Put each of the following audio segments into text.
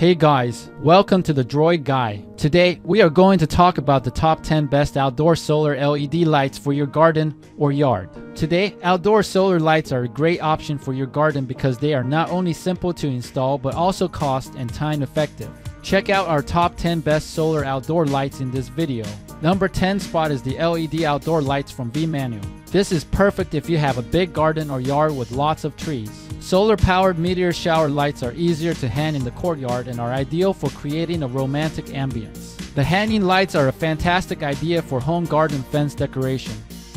Hey guys, welcome to the Droid Guy. Today, we are going to talk about the top 10 best outdoor solar LED lights for your garden or yard. Today, outdoor solar lights are a great option for your garden because they are not only simple to install but also cost and time effective. Check out our top 10 best solar outdoor lights in this video. Number 10 spot is the LED outdoor lights from Vmanoo. This is perfect if you have a big garden or yard with lots of trees. Solar powered meteor shower lights are easier to hang in the courtyard and are ideal for creating a romantic ambience. The hanging lights are a fantastic idea for home garden fence decoration.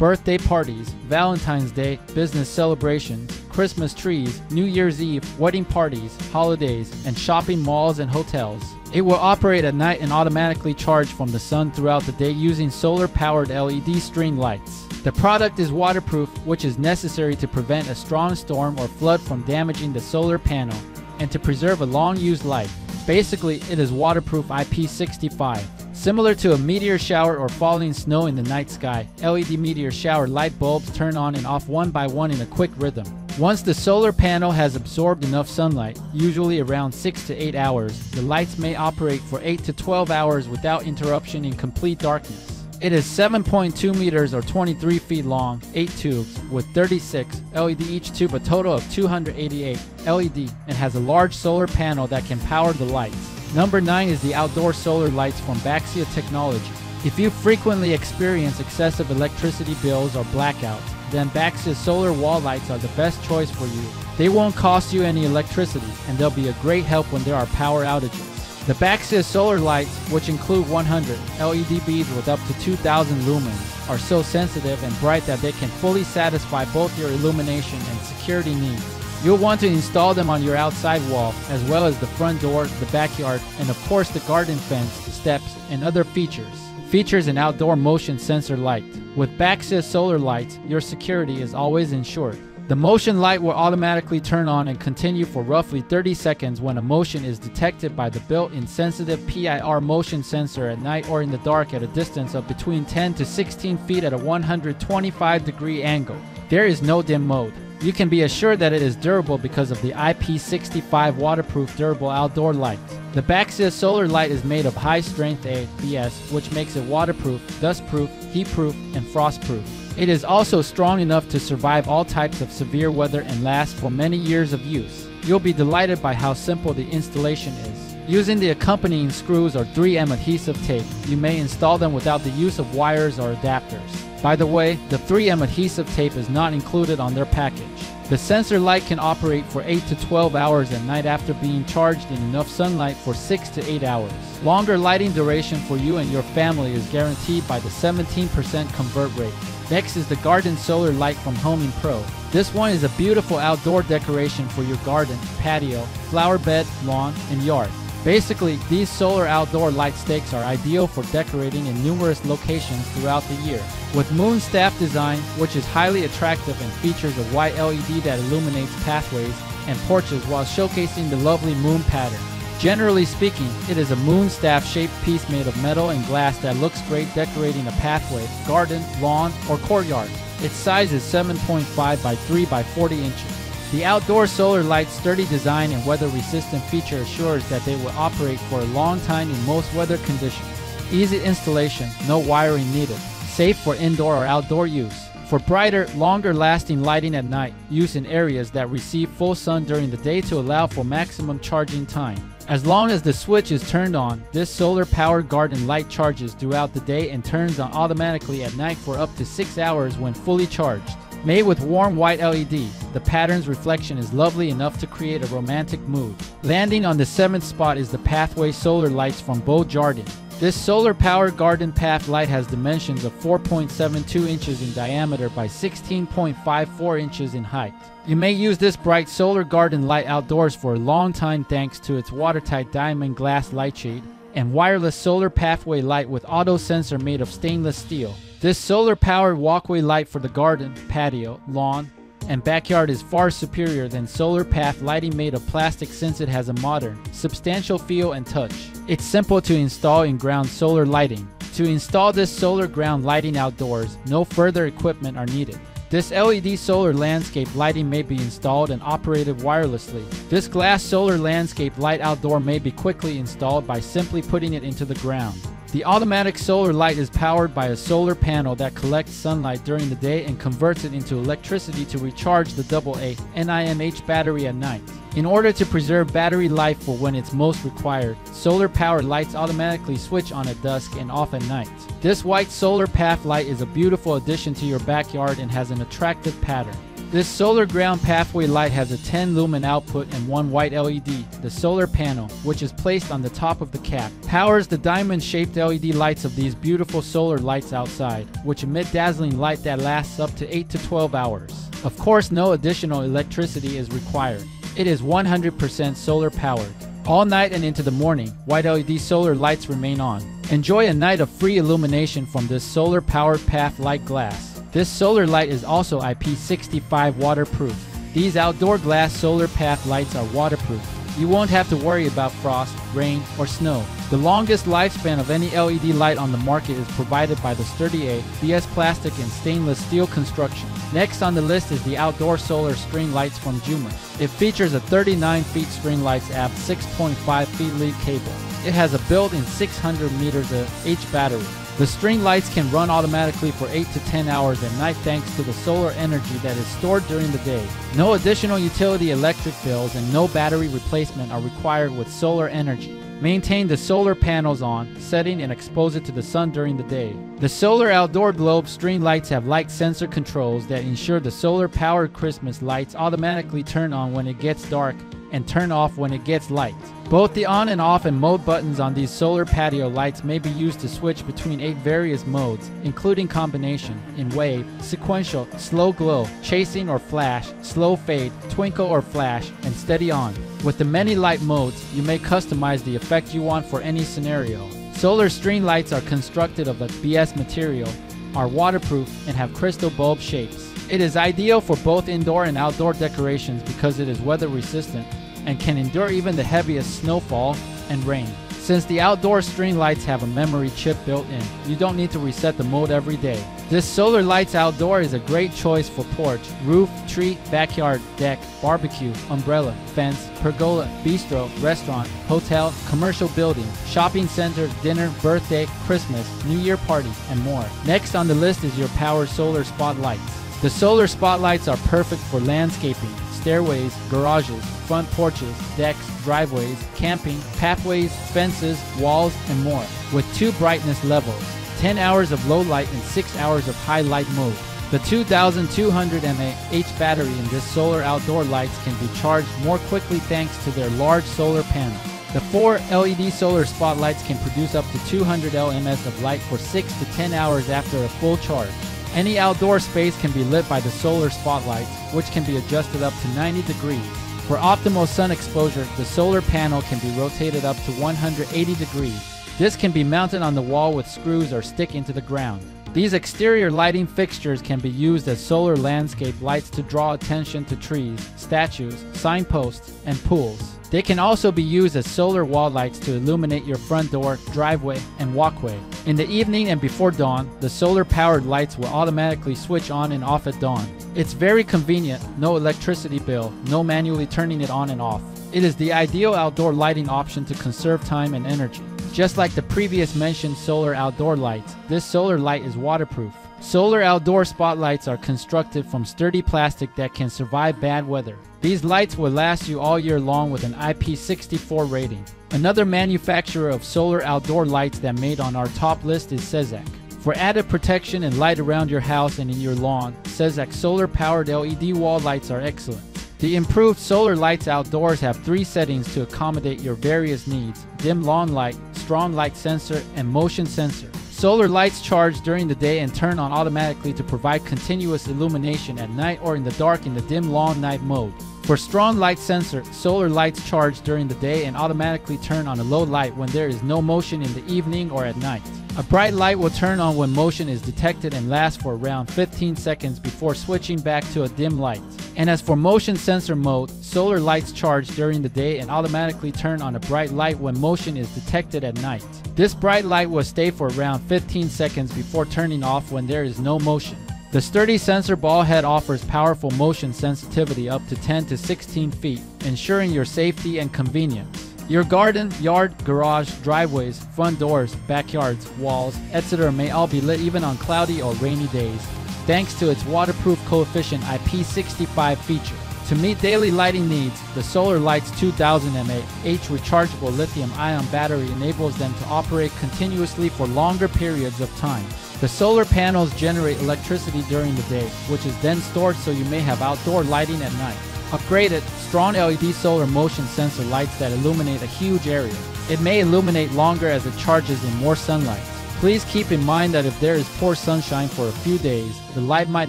Birthday parties, Valentine's Day, business celebrations, Christmas trees, New Year's Eve, wedding parties, holidays, and shopping malls and hotels. It will operate at night and automatically charge from the sun throughout the day using solar powered LED string lights. The product is waterproof, which is necessary to prevent a strong storm or flood from damaging the solar panel and to preserve a long used life. Basically, it is waterproof IP65. Similar to a meteor shower or falling snow in the night sky, LED meteor shower light bulbs turn on and off one by one in a quick rhythm. Once the solar panel has absorbed enough sunlight, usually around 6 to 8 hours, the lights may operate for 8 to 12 hours without interruption in complete darkness. It is 7.2 meters or 23 feet long, 8 tubes, with 36 LED each tube, a total of 288 LED, and has a large solar panel that can power the lights. Number 9 is the outdoor solar lights from Baxia Technology. If you frequently experience excessive electricity bills or blackouts, then Baxia solar wall lights are the best choice for you. They won't cost you any electricity, and they'll be a great help when there are power outages. The Baxia solar lights, which include 100 LED beads with up to 2000 lumens, are so sensitive and bright that they can fully satisfy both your illumination and security needs. You'll want to install them on your outside wall, as well as the front door, the backyard, and of course the garden fence, steps, and other features. Features an outdoor motion sensor light. With Baxia solar lights, your security is always ensured. The motion light will automatically turn on and continue for roughly 30 seconds when a motion is detected by the built-in sensitive PIR motion sensor at night or in the dark at a distance of between 10 to 16 feet at a 125 degree angle. There is no dim mode. You can be assured that it is durable because of the IP65 waterproof durable outdoor light. The Baxia solar light is made of high strength ABS, which makes it waterproof, dustproof, heatproof, and frostproof. It is also strong enough to survive all types of severe weather and last for many years of use. You'll be delighted by how simple the installation is. Using the accompanying screws or 3M adhesive tape, you may install them without the use of wires or adapters. By the way, the 3M adhesive tape is not included on their package. The sensor light can operate for 8 to 12 hours at night after being charged in enough sunlight for 6 to 8 hours. Longer lighting duration for you and your family is guaranteed by the 17% convert rate. Next is the Garden Solar Light from HOMEIMPRO. This one is a beautiful outdoor decoration for your garden, patio, flower bed, lawn, and yard. Basically, these solar outdoor light stakes are ideal for decorating in numerous locations throughout the year. With moon staff design, which is highly attractive and features a white LED that illuminates pathways and porches while showcasing the lovely moon pattern. Generally speaking, it is a moon staff shaped piece made of metal and glass that looks great decorating a pathway, garden, lawn, or courtyard. Its size is 7.5 by 3 by 40 inches. The outdoor solar light's sturdy design and weather resistant feature assures that they will operate for a long time in most weather conditions. Easy installation, no wiring needed. Safe for indoor or outdoor use. For brighter, longer lasting lighting at night, use in areas that receive full sun during the day to allow for maximum charging time. As long as the switch is turned on, this solar powered garden light charges throughout the day and turns on automatically at night for up to 6 hours when fully charged. Made with warm white LED, the pattern's reflection is lovely enough to create a romantic mood. Landing on the 7th spot is the Pathway solar lights from Beau Jardin. This solar powered garden path light has dimensions of 4.72 inches in diameter by 16.54 inches in height. You may use this bright solar garden light outdoors for a long time thanks to its watertight diamond glass light shade and wireless solar pathway light with auto sensor made of stainless steel. This solar powered walkway light for the garden, patio, lawn, and backyard is far superior than solar path lighting made of plastic since it has a modern, substantial feel and touch. It's simple to install in ground solar lighting. To install this solar ground lighting outdoors, no further equipment are needed. This LED solar landscape lighting may be installed and operated wirelessly. This glass solar landscape light outdoor may be quickly installed by simply putting it into the ground. The automatic solar light is powered by a solar panel that collects sunlight during the day and converts it into electricity to recharge the AA NIMH battery at night. In order to preserve battery life for when it's most required, solar powered lights automatically switch on at dusk and off at night. This white solar path light is a beautiful addition to your backyard and has an attractive pattern. This solar ground pathway light has a 10 lumen output and one white LED. The solar panel, which is placed on the top of the cap, powers the diamond shaped LED lights of these beautiful solar lights outside, which emit dazzling light that lasts up to 8 to 12 hours. Of course, no additional electricity is required. It is 100% solar powered. All night and into the morning, white LED solar lights remain on. Enjoy a night of free illumination from this solar powered path light glass. This solar light is also IP65 waterproof. These outdoor glass solar path lights are waterproof. You won't have to worry about frost, rain, or snow. The longest lifespan of any LED light on the market is provided by the Sturdy A, BS plastic and stainless steel construction. Next on the list is the outdoor solar string lights from Joomer. It features a 39 feet string lights app 6.5 feet lead cable. It has a built-in 600 meters of H battery. The string lights can run automatically for 8 to 10 hours at night thanks to the solar energy that is stored during the day. No additional utility electric bills and no battery replacement are required with solar energy. Maintain the solar panels on, setting and expose it to the sun during the day. The solar outdoor globe string lights have light sensor controls that ensure the solar powered Christmas lights automatically turn on when it gets dark and turn off when it gets light. Both the on and off and mode buttons on these solar patio lights may be used to switch between eight various modes, including combination, in wave, sequential, slow glow, chasing or flash, slow fade, twinkle or flash, and steady on. With the many light modes, you may customize the effect you want for any scenario. Solar string lights are constructed of ABS material, are waterproof, and have crystal bulb shapes. It is ideal for both indoor and outdoor decorations because it is weather resistant and can endure even the heaviest snowfall and rain. Since the outdoor string lights have a memory chip built in, you don't need to reset the mode every day. This Solar Lights Outdoor is a great choice for porch, roof, tree, backyard, deck, barbecue, umbrella, fence, pergola, bistro, restaurant, hotel, commercial building, shopping center, dinner, birthday, Christmas, New Year party, and more. Next on the list is URPOWER Solar Spotlights. The solar spotlights are perfect for landscaping, stairways, garages, front porches, decks, driveways, camping, pathways, fences, walls, and more, with two brightness levels 10 hours of low light and 6 hours of high light mode. The 2200 mAh battery in this solar outdoor lights can be charged more quickly thanks to their large solar panel. The four LED solar spotlights can produce up to 200 LMS of light for 6 to 10 hours after a full charge. Any outdoor space can be lit by the solar spotlights, which can be adjusted up to 90 degrees. For optimal sun exposure, the solar panel can be rotated up to 180 degrees. This can be mounted on the wall with screws or stick into the ground. These exterior lighting fixtures can be used as solar landscape lights to draw attention to trees, statues, signposts, and pools. They can also be used as solar wall lights to illuminate your front door, driveway, and walkway. In the evening and before dawn, the solar powered lights will automatically switch on and off at dawn. It's very convenient, no electricity bill, no manually turning it on and off. It is the ideal outdoor lighting option to conserve time and energy. Just like the previous mentioned solar outdoor lights, this solar light is waterproof. Solar outdoor spotlights are constructed from sturdy plastic that can survive bad weather. These lights will last you all year long with an IP64 rating. Another manufacturer of solar outdoor lights that made on our top list is SEZAC. For added protection and light around your house and in your lawn, SEZAC solar powered LED wall lights are excellent. The improved solar lights outdoors have three settings to accommodate your various needs dim lawn light, strong light sensor, and motion sensor. Solar lights charge during the day and turn on automatically to provide continuous illumination at night or in the dark in the dim lawn night mode. For strong light sensor, solar lights charge during the day and automatically turn on a low light when there is no motion in the evening or at night. A bright light will turn on when motion is detected and lasts for around 15 seconds before switching back to a dim light. And as for motion sensor mode, solar lights charge during the day and automatically turn on a bright light when motion is detected at night. This bright light will stay for around 15 seconds before turning off when there is no motion. The sturdy sensor ball head offers powerful motion sensitivity up to 10 to 16 feet, ensuring your safety and convenience. Your garden, yard, garage, driveways, front doors, backyards, walls, etc. may all be lit even on cloudy or rainy days, thanks to its waterproof coefficient IP65 feature. To meet daily lighting needs, the Solar Lights 2000 mAh rechargeable lithium ion battery enables them to operate continuously for longer periods of time. The solar panels generate electricity during the day, which is then stored so you may have outdoor lighting at night. Upgraded, strong LED solar motion sensor lights that illuminate a huge area. It may illuminate longer as it charges in more sunlight. Please keep in mind that if there is poor sunshine for a few days, the light might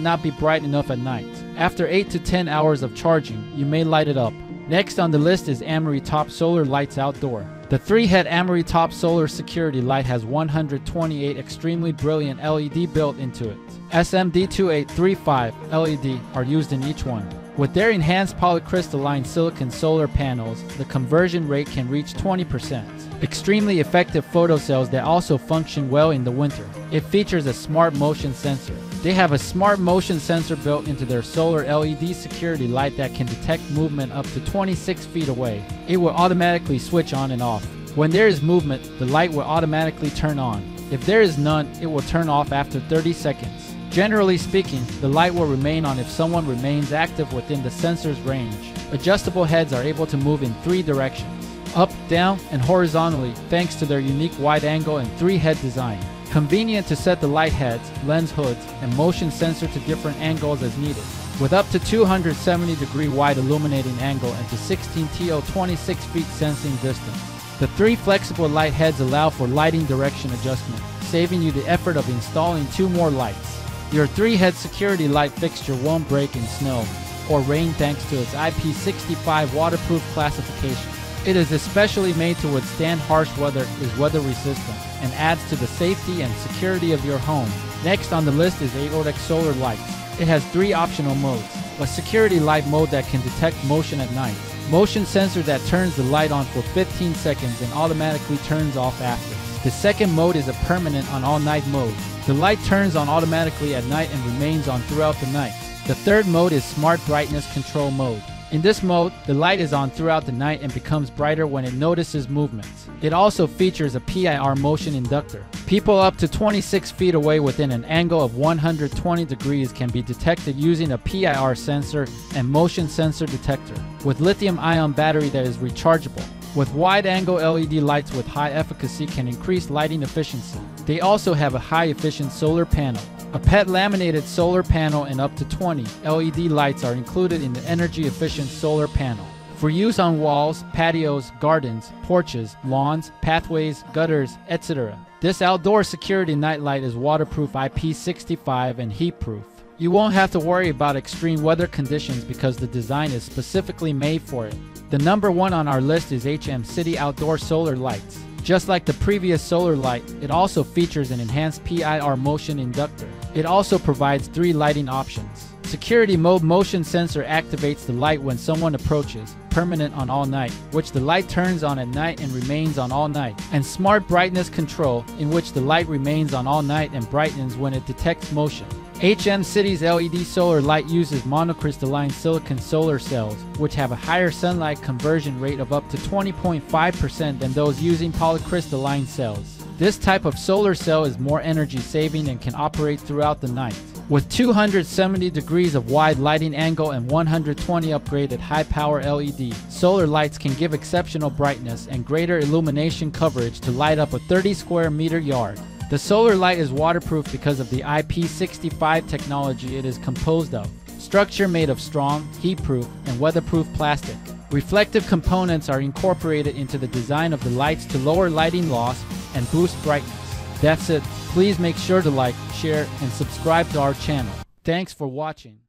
not be bright enough at night. After 8 to 10 hours of charging, you may light it up. Next on the list is AmeriTop Solar Lights Outdoor. The three-head AmeriTop Solar Security Light has 128 extremely brilliant LED built into it. SMD2835 LED are used in each one. With their enhanced polycrystalline silicon solar panels, the conversion rate can reach 20%. Extremely effective photocells that also function well in the winter. It features a smart motion sensor. They have a smart motion sensor built into their solar LED security light that can detect movement up to 26 feet away. It will automatically switch on and off. When there is movement, the light will automatically turn on. If there is none, it will turn off after 30 seconds. Generally speaking, the light will remain on if someone remains active within the sensor's range. Adjustable heads are able to move in three directions up, down, and horizontally thanks to their unique wide angle and three head design. Convenient to set the light heads, lens hoods, and motion sensor to different angles as needed. With up to 270 degree wide illuminating angle and to 16 TO 26 feet sensing distance. The three flexible light heads allow for lighting direction adjustment, saving you the effort of installing two more lights. Your three head security light fixture won't break in snow or rain thanks to its IP65 waterproof classification. It is especially made to withstand harsh weather, is weather resistant, and adds to the safety and security of your home. Next on the list is Aootek Solar Lights. It has three optional modes. A security light mode that can detect motion at night. Motion sensor that turns the light on for 15 seconds and automatically turns off after. The second mode is a permanent on all night mode. The light turns on automatically at night and remains on throughout the night. The third mode is Smart Brightness Control Mode. In this mode, the light is on throughout the night and becomes brighter when it notices movements. It also features a PIR motion inductor. People up to 26 feet away within an angle of 120 degrees can be detected using a PIR sensor and motion sensor detector with lithium ion battery that is rechargeable. With wide angle LED lights with high efficacy can increase lighting efficiency. They also have a high efficient solar panel. A PET laminated solar panel and up to 20 LED lights are included in the energy efficient solar panel. For use on walls, patios, gardens, porches, lawns, pathways, gutters, etc. This outdoor security nightlight is waterproof IP65 and heat proof. You won't have to worry about extreme weather conditions because the design is specifically made for it. The number one on our list is HM City Outdoor Solar Lights. Just like the previous solar light, it also features an enhanced PIR motion inductor. It also provides three lighting options. Security mode motion sensor activates the light when someone approaches, permanent on all night, which the light turns on at night and remains on all night. And smart brightness control, in which the light remains on all night and brightens when it detects motion. HM City's LED solar light uses monocrystalline silicon solar cells, which have a higher sunlight conversion rate of up to 20.5% than those using polycrystalline cells. This type of solar cell is more energy saving and can operate throughout the night. With 270 degrees of wide lighting angle and 120 upgraded high power LED, solar lights can give exceptional brightness and greater illumination coverage to light up a 30 square meter yard. The solar light is waterproof because of the IP65 technology it is composed of. Structure made of strong, heat-proof, and weatherproof plastic. Reflective components are incorporated into the design of the lights to lower lighting loss and boost brightness. That's it. Please make sure to like, share, and subscribe to our channel. Thanks for watching.